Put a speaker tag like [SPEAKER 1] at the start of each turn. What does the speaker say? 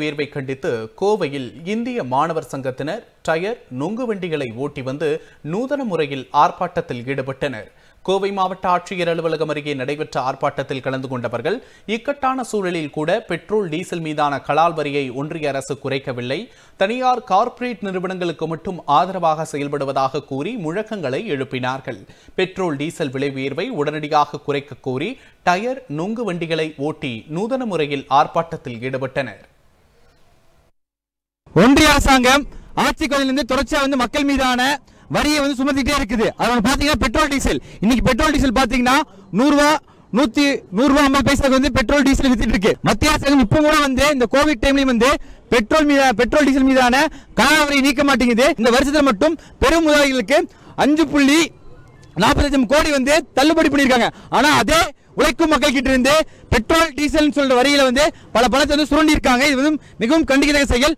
[SPEAKER 1] உயர்வை கண்டித்து கோவையில் இந்திய மாணவர் சங்கத்தினர் டயர் நொங்கு வண்டிகளை ஓட்டி வந்து நூதன முறையில் ஆர்ப்பாட்டத்தில் ஈடுபட்டனர். கோவை மாவட்ட ஆட்சியர் அலுவலகம் அருகே நடைபெற்ற ஆர்ப்பாட்டத்தில் கலந்து கொண்டவர்கள் இக்கட்டான சூழலில் கூட பெட்ரோல் டீசல் மீதான கலால் வரியை ஒன்றிய அரசு குறைக்கவில்லை. தனியார் கார்ப்பரேட் நிறுவனங்களுக்கு மட்டும் ஆதரவாக செயல்படுவதாக கூறி முழக்கங்களை எழுப்பினார்கள். பெட்ரோல் டீசல் விலை உயர்வை உடனடியாக குறைக்க கோரி டயர் நொங்கு வண்டிகளை ஓட்டி நூதன முறையில் ஆர்ப்பாட்டத்தில் ஈடுபட்டனர்.
[SPEAKER 2] ஒன்றிய அரசாங்கம் ஆட்சி கொள்கையிலிருந்து தொடர்ச்சியா வந்து மக்கள் மீதான வரியை வந்து சுமத்திட்டே இருக்குது. அது பாத்தீங்கன்னா பெட்ரோல் டீசல். இன்னைக்கு பெட்ரோல் டீசல் பாத்தீங்கன்னா நூறு நூத்தி நூறு ரூபாய் ஐம்பது பைசாக்கு வந்து பெட்ரோல் டீசல் வித்துட்டு இருக்கு. மத்திய அரசாங்கம் இப்போ கூட வந்து இந்த கோவிட் டைம்லயும் வந்து பெட்ரோல் மீத பெட்ரோல் டீசல் மீதான கலாவரி நீக்க மாட்டேங்குது. இந்த வருஷத்துல மட்டும் பெரும் முதலாளிகளுக்கு அஞ்சு புள்ளி நாற்பது லட்சம் கோடி வந்து தள்ளுபடி பண்ணியிருக்காங்க. ஆனா அதே உழைக்கும் மக்கள் கிட்ட இருந்து பெட்ரோல் டீசல் சொல்ற வரியில வந்து பல பணத்தை வந்து சுரண்டி இருக்காங்க இது வந்து மிகவும் கண்டிக்கத்தக்க செயல்.